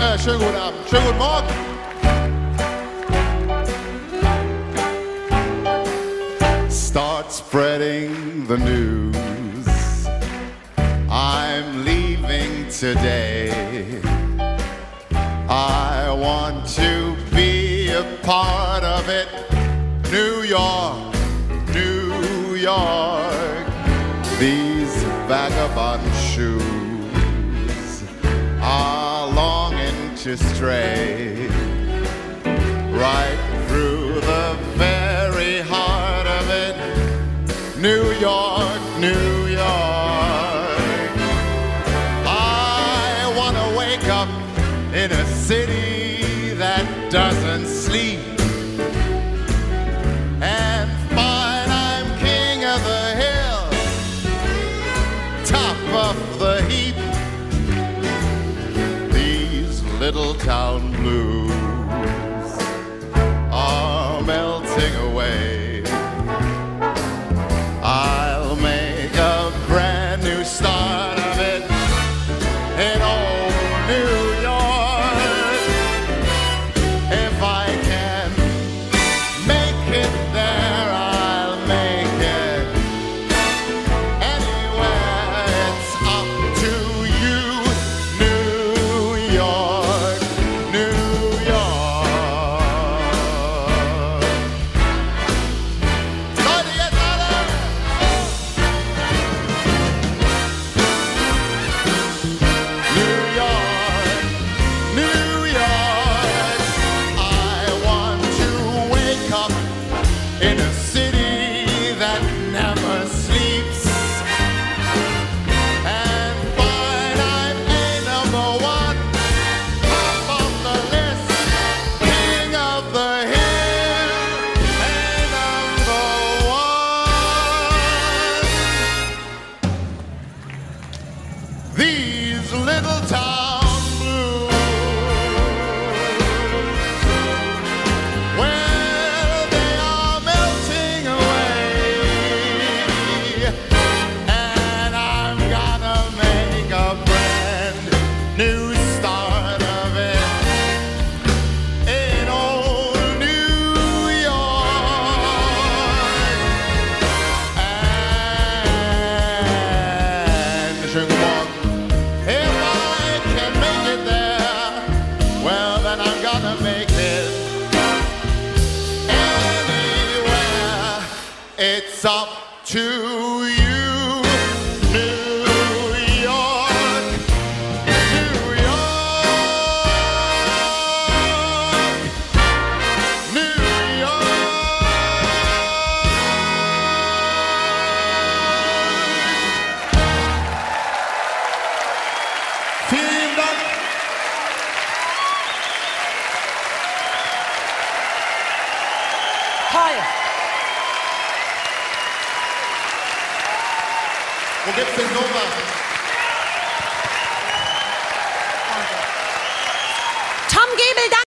Uh, äh, schönen guten Abend, uh, schönen guten Morgen. Start spreading the news. I'm leaving today. I want to be a part of it. New York, New York. These vagabond shoes are longing to stray right through the very heart of it. New York, New York. I want to wake up in a city that doesn't sleep little town blues These little town It's up to you, New Wo gibt's denn sowas? Tom Gebel, danke.